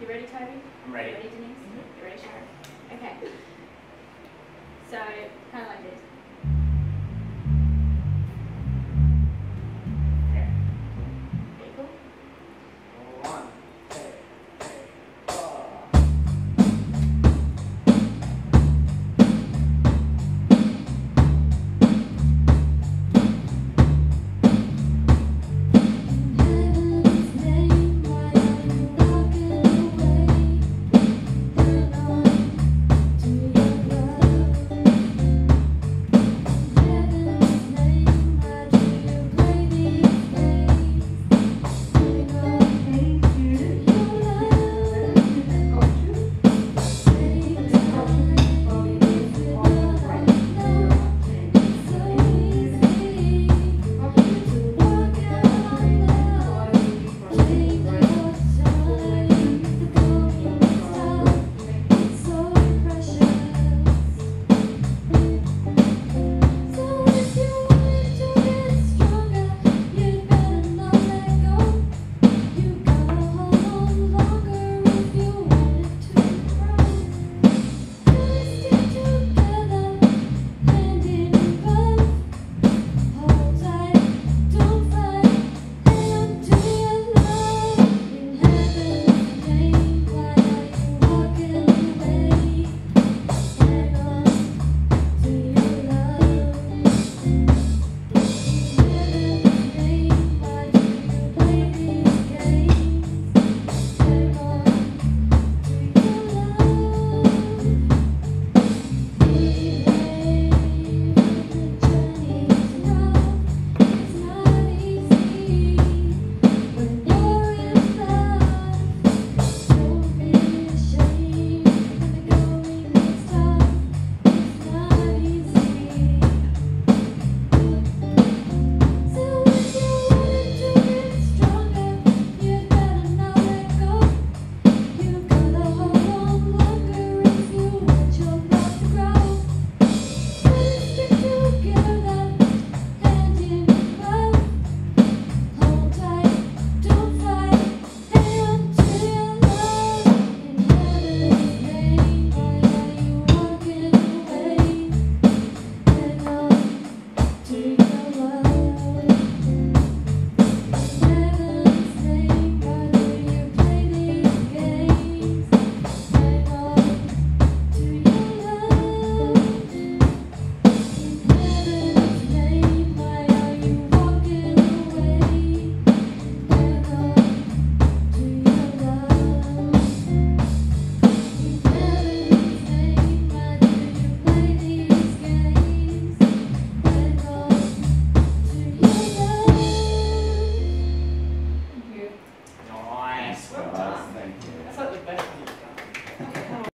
You ready, Toby? I'm ready. You ready, Denise? Mhm. You ready, Sharon? Okay. So, kind of like this.